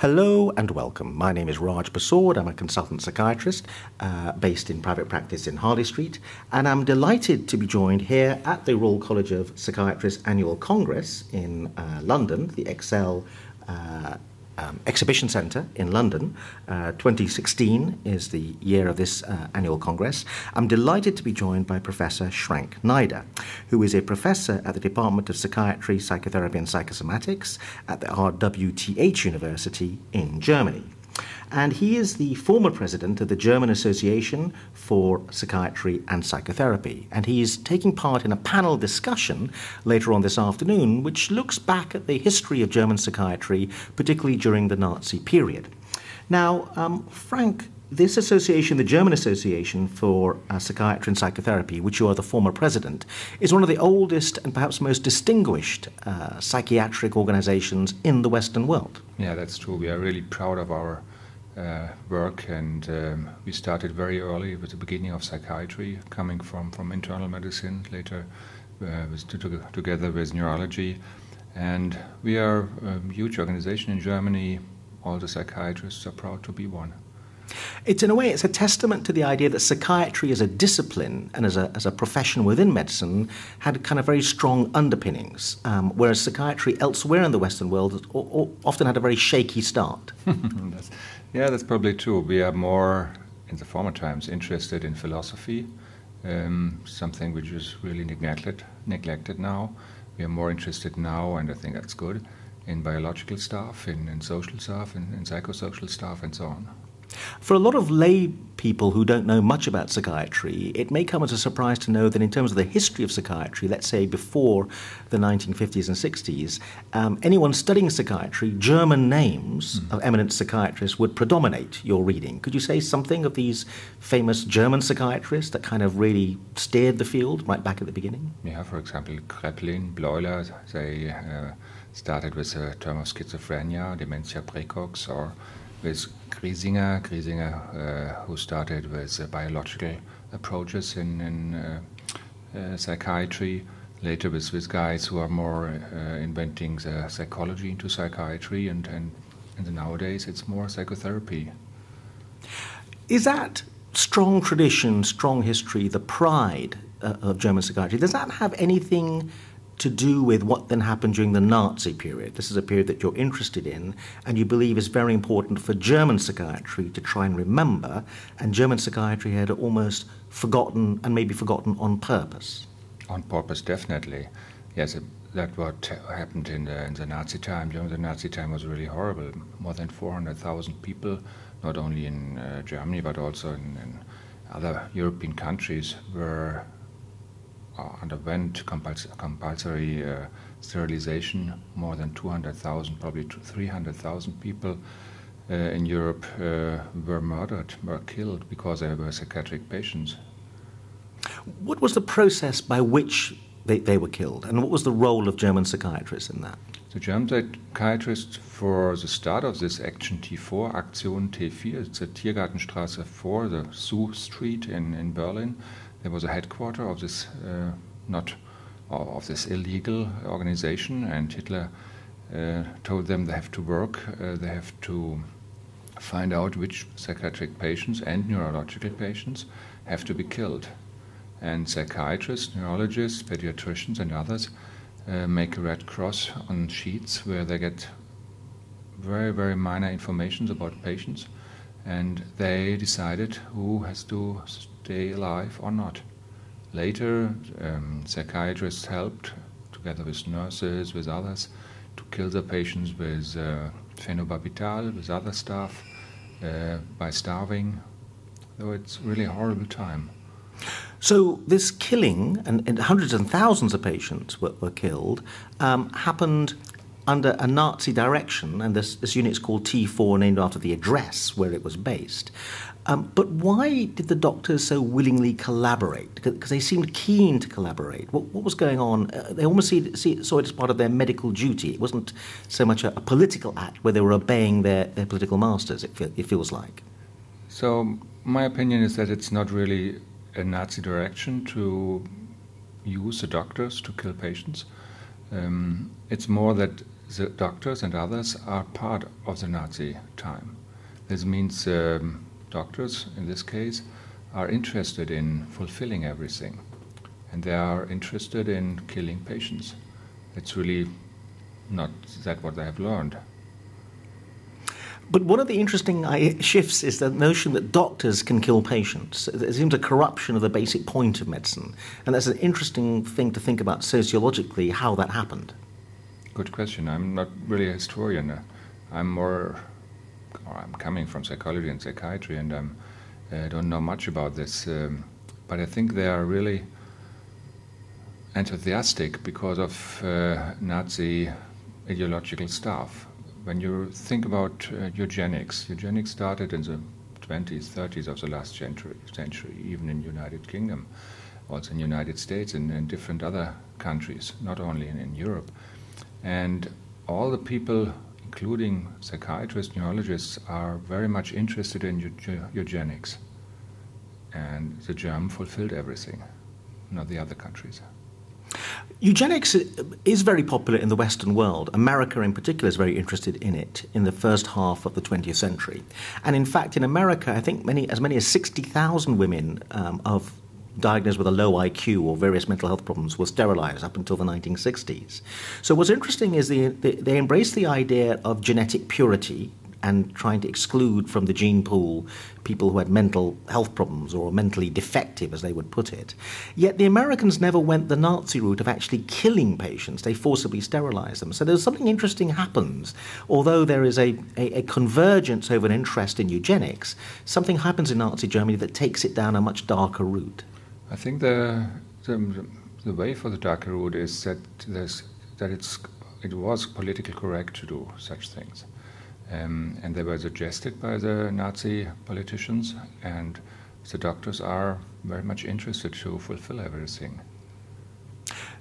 Hello and welcome. My name is Raj Persaud. I'm a consultant psychiatrist uh, based in private practice in Harley Street, and I'm delighted to be joined here at the Royal College of Psychiatrists Annual Congress in uh, London, the Excel uh, um, Exhibition Centre in London. Uh, 2016 is the year of this uh, annual congress. I'm delighted to be joined by Professor Frank Schneider, who is a professor at the Department of Psychiatry, Psychotherapy and Psychosomatics at the RWTH University in Germany and he is the former president of the German Association for Psychiatry and Psychotherapy. And he's taking part in a panel discussion later on this afternoon, which looks back at the history of German psychiatry, particularly during the Nazi period. Now, um, Frank, this association, the German Association for uh, Psychiatry and Psychotherapy, which you are the former president, is one of the oldest and perhaps most distinguished uh, psychiatric organizations in the Western world. Yeah, that's true. We are really proud of our uh, work, and um, we started very early with the beginning of psychiatry, coming from, from internal medicine, later uh, with, to, together with neurology. And we are a huge organization in Germany. All the psychiatrists are proud to be one. It's in a way, it's a testament to the idea that psychiatry as a discipline and as a, as a profession within medicine had kind of very strong underpinnings, um, whereas psychiatry elsewhere in the Western world often had a very shaky start. Yeah, that's probably true. We are more, in the former times, interested in philosophy, um, something which is really neglected, neglected now. We are more interested now, and I think that's good, in biological stuff, in, in social stuff, in, in psychosocial stuff, and so on. For a lot of lay people who don't know much about psychiatry, it may come as a surprise to know that in terms of the history of psychiatry, let's say before the 1950s and 60s, um, anyone studying psychiatry, German names mm. of eminent psychiatrists would predominate your reading. Could you say something of these famous German psychiatrists that kind of really steered the field right back at the beginning? Yeah, for example, Kraepelin, Bleuler, they uh, started with the term of schizophrenia, dementia praecox, or with Griesinger, Griesinger uh, who started with uh, biological approaches in, in uh, psychiatry, later with, with guys who are more inventing the psychology into psychiatry, and, and, and nowadays it's more psychotherapy. Is that strong tradition, strong history, the pride uh, of German psychiatry, does that have anything to do with what then happened during the Nazi period. This is a period that you're interested in and you believe is very important for German psychiatry to try and remember, and German psychiatry had almost forgotten and maybe forgotten on purpose. On purpose, definitely. Yes, that what happened in the, in the Nazi time. During the Nazi time was really horrible. More than 400,000 people, not only in uh, Germany but also in, in other European countries, were uh, underwent compulsory uh, sterilization. More than 200,000, probably 300,000 people uh, in Europe were murdered, were killed because they were psychiatric patients. What was the process by which they, they were killed, and what was the role of German psychiatrists in that? The German psychiatrists, for the start of this Action T4, Aktion T4, it's a Tiergartenstraße 4, the Sue Street in, in Berlin, there was a headquarter of this uh, not of this illegal organization, and Hitler uh, told them they have to work, uh, they have to find out which psychiatric patients and neurological patients have to be killed. And psychiatrists, neurologists, pediatricians, and others uh, make a red cross on sheets where they get very, very minor information about patients, and they decided who has to stay alive or not. Later, um, psychiatrists helped, together with nurses, with others, to kill the patients with uh, phenobarbital, with other stuff, uh, by starving. So it's really a horrible time. So this killing, and, and hundreds and thousands of patients were, were killed, um, happened under a Nazi direction, and this, this unit is called T4, named after the address where it was based. Um, but why did the doctors so willingly collaborate? Because they seemed keen to collaborate. What, what was going on? Uh, they almost see, see, saw it as part of their medical duty. It wasn't so much a, a political act where they were obeying their, their political masters, it, it feels like. So, my opinion is that it's not really a Nazi direction to use the doctors to kill patients. Um, it's more that the doctors and others are part of the Nazi time. This means um, doctors, in this case, are interested in fulfilling everything, and they are interested in killing patients. It's really not that what they have learned. But one of the interesting shifts is the notion that doctors can kill patients. It seems a corruption of the basic point of medicine. And that's an interesting thing to think about sociologically how that happened. Good question. I'm not really a historian. I'm more, or I'm coming from psychology and psychiatry, and I'm, I uh, don't know much about this. Um, but I think they are really enthusiastic because of uh, Nazi ideological stuff when you think about uh, eugenics, eugenics started in the 20s, 30s of the last century, century even in United Kingdom, also in United States and in different other countries, not only in, in Europe. And all the people, including psychiatrists, neurologists, are very much interested in eugenics. And the German fulfilled everything, not the other countries. Eugenics is very popular in the Western world. America, in particular, is very interested in it in the first half of the 20th century. And in fact, in America, I think many, as many as 60,000 women um, of diagnosed with a low IQ or various mental health problems were sterilized up until the 1960s. So what's interesting is they, they, they embrace the idea of genetic purity and trying to exclude from the gene pool people who had mental health problems or mentally defective, as they would put it. Yet the Americans never went the Nazi route of actually killing patients. They forcibly sterilized them. So there's something interesting happens. Although there is a, a, a convergence over an interest in eugenics, something happens in Nazi Germany that takes it down a much darker route. I think the, the, the way for the darker route is that, that it's, it was politically correct to do such things. Um, and they were suggested by the Nazi politicians, and the doctors are very much interested to fulfill everything.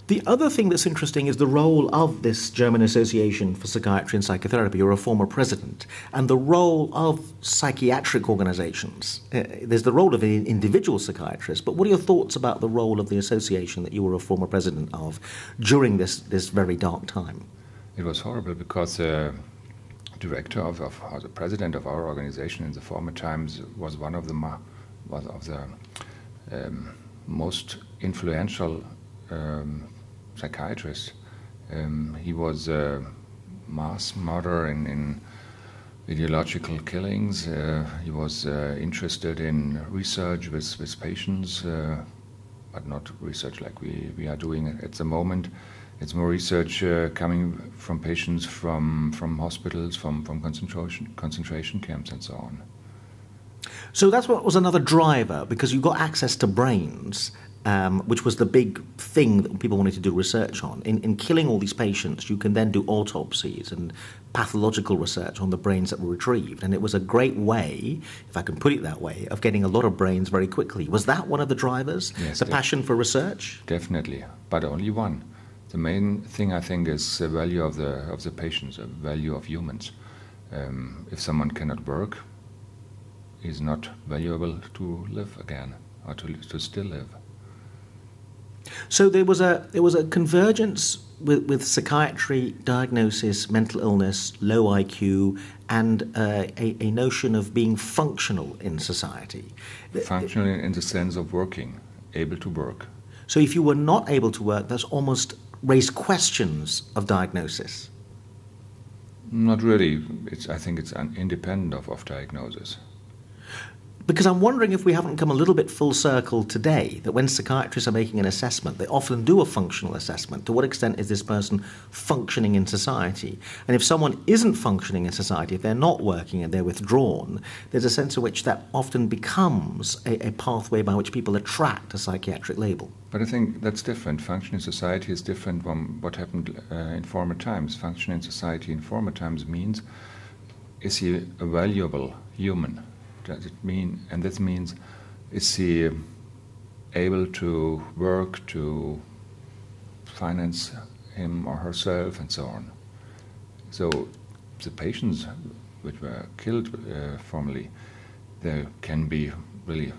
The other thing that's interesting is the role of this German Association for Psychiatry and Psychotherapy. You're a former president, and the role of psychiatric organizations. Uh, there's the role of an individual psychiatrist, but what are your thoughts about the role of the association that you were a former president of during this, this very dark time? It was horrible because uh, director of, of or the president of our organization in the former times was one of the was of the um, most influential um, psychiatrists. Um, he was a mass murderer in, in ideological killings. Uh, he was uh, interested in research with, with patients, uh, but not research like we, we are doing at the moment. It's more research uh, coming from patients from, from hospitals, from, from concentration, concentration camps, and so on. So that's what was another driver because you got access to brains, um, which was the big thing that people wanted to do research on. In, in killing all these patients, you can then do autopsies and pathological research on the brains that were retrieved. And it was a great way, if I can put it that way, of getting a lot of brains very quickly. Was that one of the drivers? Yes, the passion for research? Definitely, but only one the main thing I think is the value of the of the patients, the value of humans. Um, if someone cannot work, is not valuable to live again or to to still live. So there was a there was a convergence with, with psychiatry, diagnosis, mental illness, low IQ, and uh, a, a notion of being functional in society. Functional in the sense of working, able to work. So if you were not able to work, that's almost raised questions of diagnosis? Not really. It's, I think it's independent of, of diagnosis. Because I'm wondering if we haven't come a little bit full circle today, that when psychiatrists are making an assessment, they often do a functional assessment. To what extent is this person functioning in society? And if someone isn't functioning in society, if they're not working and they're withdrawn, there's a sense in which that often becomes a, a pathway by which people attract a psychiatric label. But I think that's different. Function in society is different from what happened uh, in former times. Function in society in former times means is he a valuable human? Does it mean? And this means is he able to work to finance him or herself and so on. So the patients which were killed uh, formerly, there can be really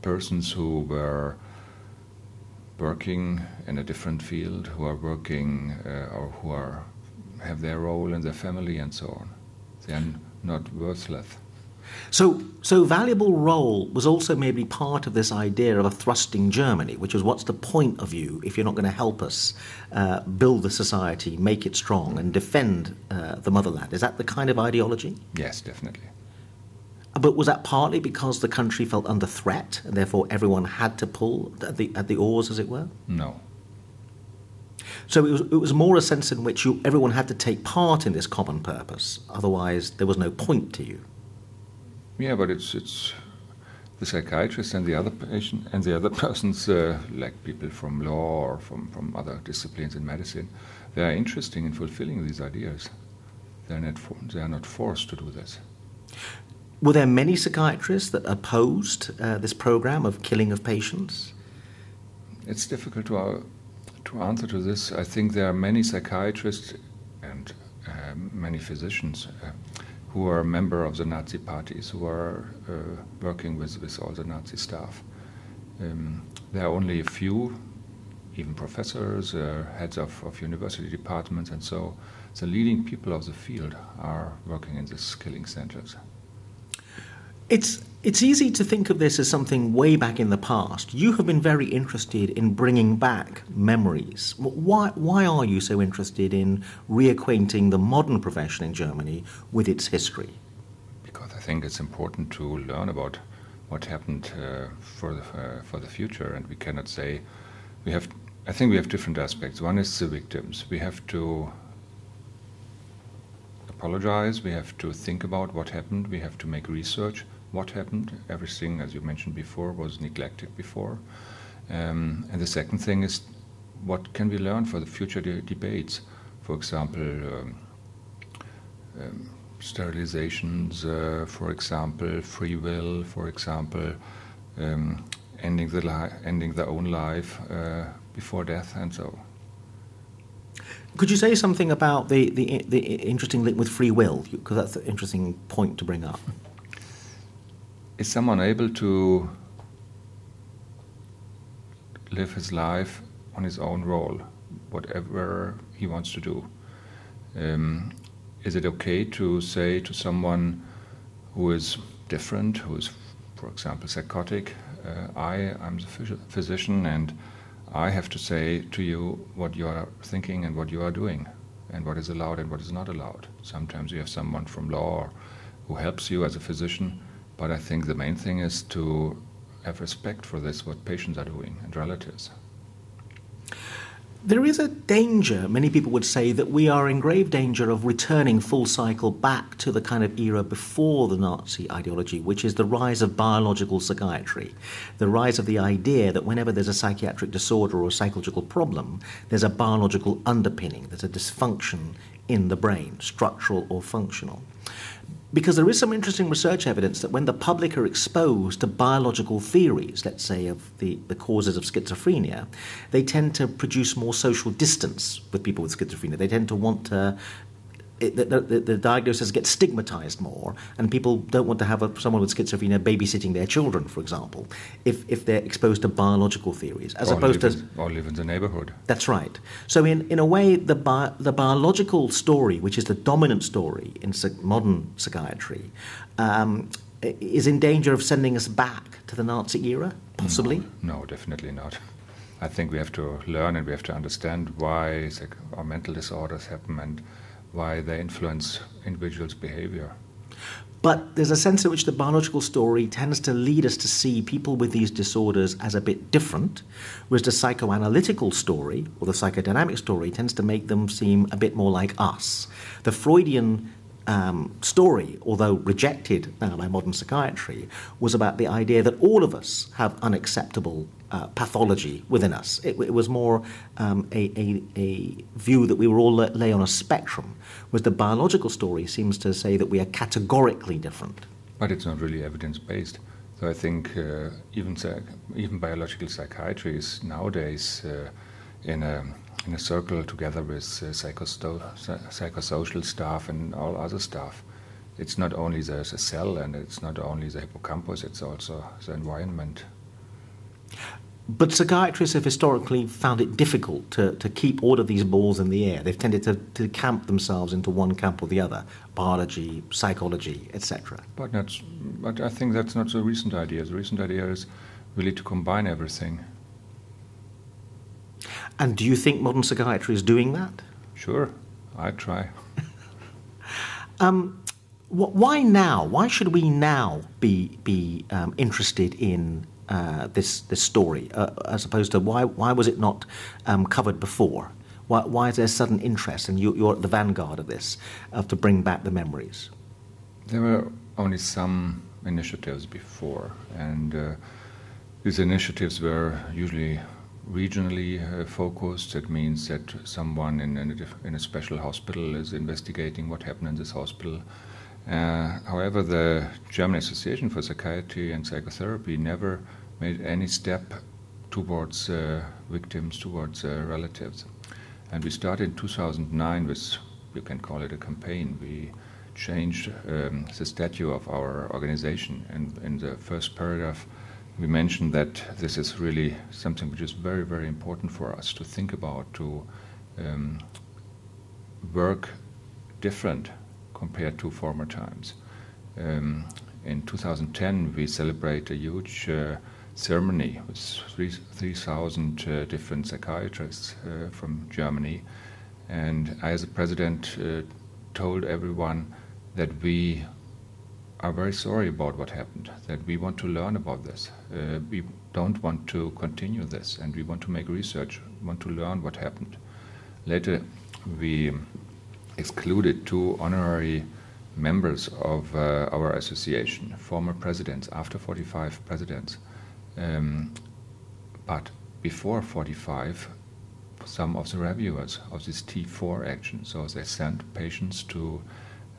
persons who were working in a different field, who are working uh, or who are have their role in their family and so on. Are not worthless. So, so valuable role was also maybe part of this idea of a thrusting Germany, which was what's the point of you if you're not going to help us uh, build the society, make it strong, and defend uh, the motherland? Is that the kind of ideology? Yes, definitely. But was that partly because the country felt under threat, and therefore everyone had to pull at the, at the oars, as it were? No. So it was, it was more a sense in which you, everyone had to take part in this common purpose, otherwise there was no point to you. Yeah, but it's it's the psychiatrist and the other patient and the other persons, uh, like people from law or from, from other disciplines in medicine, they are interesting in fulfilling these ideas. They are not for, they are not forced to do this. Were there many psychiatrists that opposed uh, this program of killing of patients? It's difficult to uh, to answer to this. I think there are many psychiatrists and uh, many physicians uh, who are a member of the Nazi parties, who are uh, working with, with all the Nazi staff. Um, there are only a few, even professors, uh, heads of, of university departments, and so the leading people of the field are working in these killing centers. It's it's easy to think of this as something way back in the past. You have been very interested in bringing back memories. Why, why are you so interested in reacquainting the modern profession in Germany with its history? Because I think it's important to learn about what happened uh, for, the, uh, for the future, and we cannot say we have. I think we have different aspects. One is the victims. We have to apologize. We have to think about what happened. We have to make research what happened. Everything, as you mentioned before, was neglected before. Um, and the second thing is what can we learn for the future de- debates? For example, um, um, sterilizations, uh, for example, free will, for example, um, ending the ending their own life uh, before death, and so. Could you say something about the, the, the interesting link with free will? Because that's an interesting point to bring up is someone able to live his life on his own role, whatever he wants to do? Um, is it okay to say to someone who is different, who is, for example, psychotic, uh, I am the phys- physician and I have to say to you what you are thinking and what you are doing, and what is allowed and what is not allowed. Sometimes you have someone from law who helps you as a physician but I think the main thing is to have respect for this, what patients are doing and relatives. There is a danger, many people would say, that we are in grave danger of returning full cycle back to the kind of era before the Nazi ideology, which is the rise of biological psychiatry, the rise of the idea that whenever there's a psychiatric disorder or a psychological problem, there's a biological underpinning, there's a dysfunction in the brain, structural or functional because there is some interesting research evidence that when the public are exposed to biological theories, let's say of the, the causes of schizophrenia, they tend to produce more social distance with people with schizophrenia. They tend to want to it, the, the, the, diagnosis gets stigmatized more, and people don't want to have a, someone with schizophrenia babysitting their children, for example, if, if they're exposed to biological theories, as or opposed to. In, or live in the neighborhood. That's right. So, in, in a way, the, bi- the biological story, which is the dominant story in modern psychiatry, um, is in danger of sending us back to the Nazi era, possibly? No, no definitely not. I think we have to learn and we have to understand why our mental disorders happen and why they influence individuals' behavior. But there's a sense in which the biological story tends to lead us to see people with these disorders as a bit different, whereas the psychoanalytical story or the psychodynamic story tends to make them seem a bit more like us. The Freudian um, story, although rejected now by modern psychiatry, was about the idea that all of us have unacceptable uh, pathology within us. It, it was more um, a, a, a, view that we were all lay on a spectrum, whereas the biological story seems to say that we are categorically different. But it's not really evidence based. So I think uh, even even biological psychiatry is nowadays uh, in a in a circle together with uh, psychosocial staff and all other staff. It's not only the cell and it's not only the hippocampus, it's also the environment. But psychiatrists have historically found it difficult to, to keep all of these balls in the air. They've tended to, to camp themselves into one camp or the other biology, psychology, etc. But, but I think that's not the recent idea. The recent idea is really to combine everything. And do you think modern psychiatry is doing that? Sure, I try. um, wh- why now? Why should we now be, be um, interested in uh, this this story, uh, as opposed to why why was it not um, covered before? Why, why is there sudden interest, and you, are at the vanguard of this, of to bring back the memories? There were only some initiatives before, and uh, these initiatives were usually regionally uh, focused. That means that someone in, in, a, in, a, special hospital is investigating what happened in this hospital. Uh, however, the German Association for Psychiatry and Psychotherapy never made any step towards uh, victims, towards uh, relatives. And we started in 2009 with, you can call it a campaign. We changed um, the statute of our organization. And in the first paragraph, we mentioned that this is really something which is very, very important for us to think about, to um, work different compared to former times. Um, in 2010, we celebrate a huge uh, ceremony with 3,000 3, uh, different psychiatrists uh, from Germany. And I, as a president, uh, told everyone that we are very sorry about what happened, that we want to learn about this. Uh, we don't want to continue this, and we want to make research, want to learn what happened. Later, we excluded two honorary members of uh, our association, former presidents, after 45 presidents. Um, but before 45, some of the reviewers of this T4 action, so they sent patients to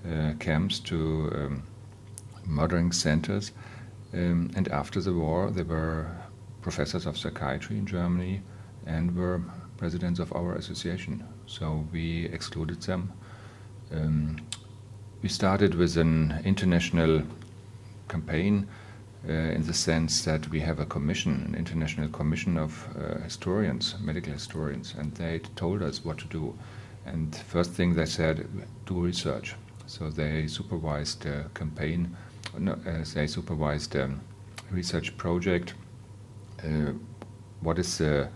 uh, camps, to um, murdering centers. Um, and after the war, they were professors of psychiatry in Germany and were presidents of our association. So we excluded them. Um, we started with an international campaign uh, in the sense that we have a commission, an international commission of uh, historians, medical historians, and they told us what to do. And first thing they said, do research. So they supervised the campaign no, they supervised a research project. Uh, what is the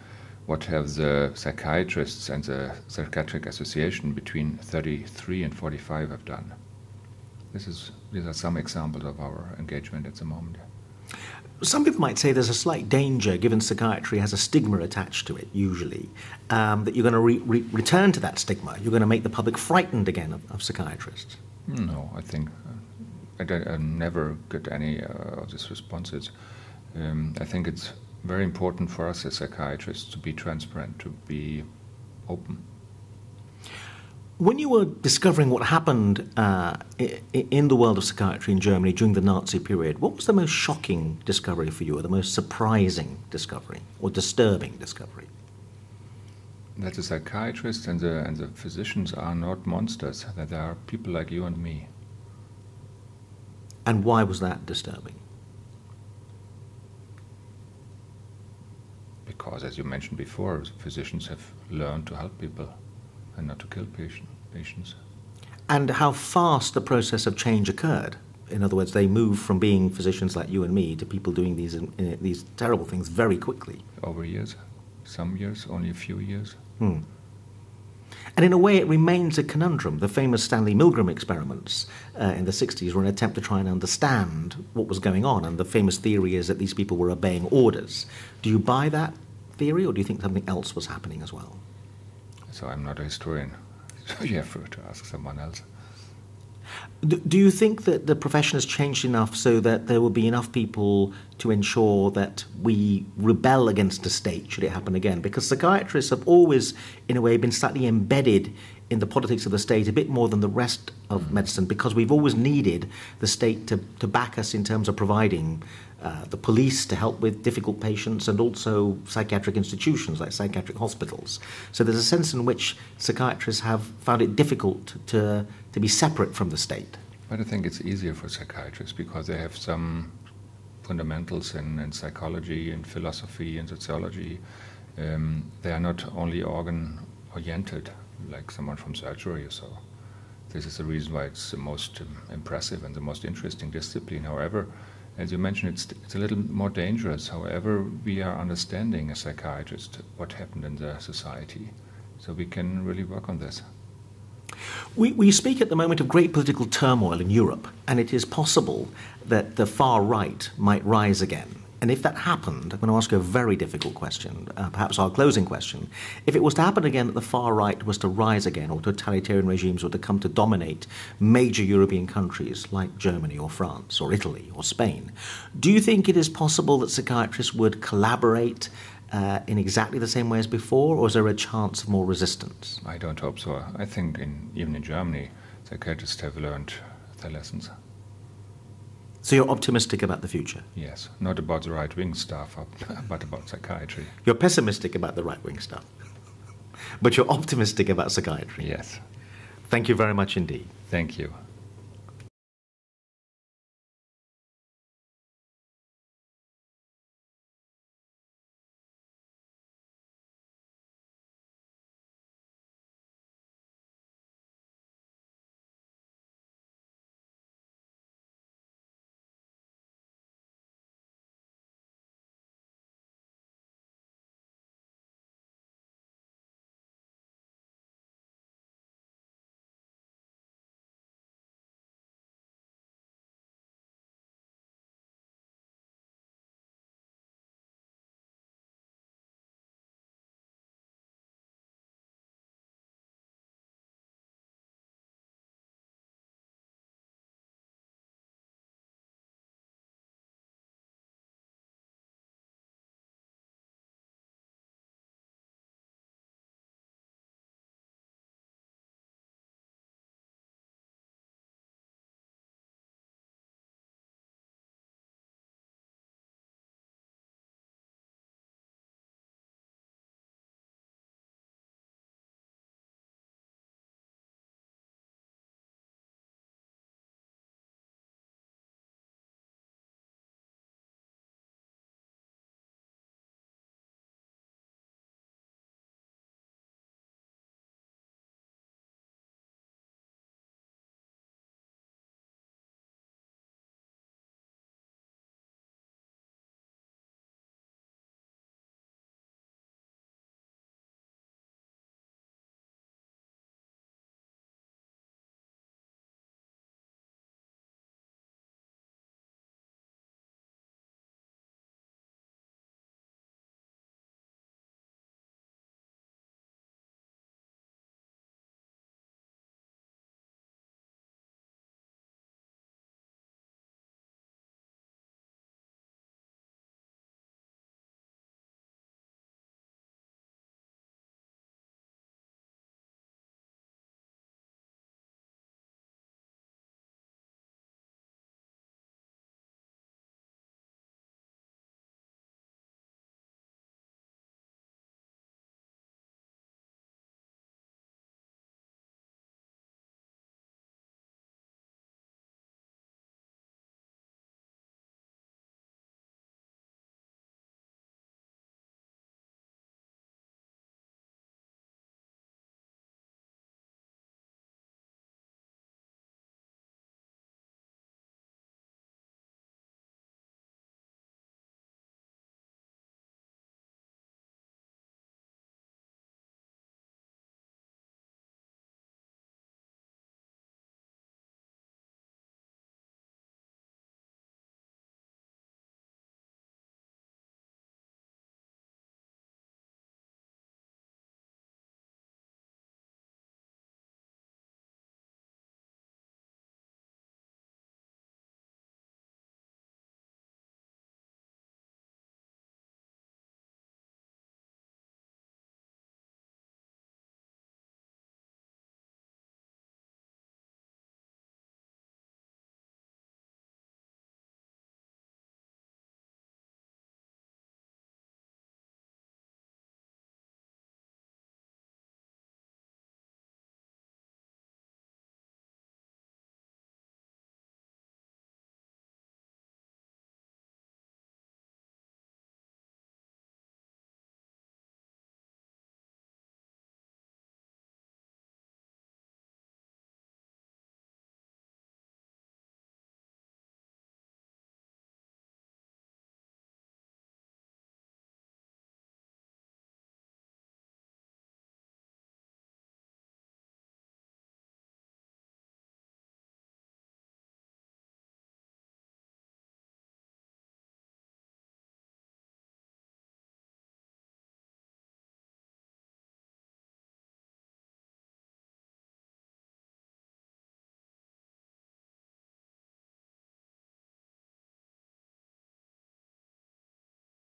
what have the psychiatrists and the psychiatric association between 33 and 45 have done? This is these are some examples of our engagement at the moment. Some people might say there's a slight danger, given psychiatry has a stigma attached to it, usually, um, that you're going to re- re- return to that stigma. You're going to make the public frightened again of, of psychiatrists. No, I think I, I never get any uh, of these responses. Um, I think it's very important for us as psychiatrists to be transparent, to be open. When you were discovering what happened uh, in the world of psychiatry in Germany during the Nazi period, what was the most shocking discovery for you, or the most surprising discovery, or disturbing discovery? That the psychiatrists and the, and the physicians are not monsters, that they are people like you and me. And why was that disturbing? Because, as you mentioned before, physicians have learned to help people and not to kill patient, patients. And how fast the process of change occurred. In other words, they moved from being physicians like you and me to people doing these, uh, these terrible things very quickly. Over years. Some years, only a few years. Hmm. And in a way, it remains a conundrum. The famous Stanley Milgram experiments uh, in the 60s were an attempt to try and understand what was going on. And the famous theory is that these people were obeying orders. Do you buy that theory, or do you think something else was happening as well? So I'm not a historian. So you have to ask someone else. Do you think that the profession has changed enough so that there will be enough people to ensure that we rebel against the state should it happen again? Because psychiatrists have always, in a way, been slightly embedded in the politics of the state a bit more than the rest of mm. medicine because we've always needed the state to, to back us in terms of providing uh, the police to help with difficult patients and also psychiatric institutions like psychiatric hospitals. So there's a sense in which psychiatrists have found it difficult to, to be separate from the state. But I think it's easier for psychiatrists because they have some fundamentals in, in psychology and philosophy and sociology. Um, they are not only organ oriented, like someone from surgery so. This is the reason why it's the most um, impressive and the most interesting discipline. However, as you mentioned, it's, it's a little more dangerous. However, we are understanding as psychiatrists what happened in the society. So we can really work on this. We, we speak at the moment of great political turmoil in Europe, and it is possible that the far right might rise again. And if that happened, I'm going to ask you a very difficult question, uh, perhaps our closing question. If it was to happen again that the far right was to rise again, or totalitarian regimes were to come to dominate major European countries like Germany or France or Italy or Spain, do you think it is possible that psychiatrists would collaborate uh, in exactly the same way as before, or is there a chance of more resistance? I don't hope so. I think in, even in Germany, psychiatrists have learned their lessons. So you're optimistic about the future? Yes, not about the right wing stuff, uh, but about psychiatry. You're pessimistic about the right wing stuff, but you're optimistic about psychiatry? Yes. Thank you very much indeed. Thank you.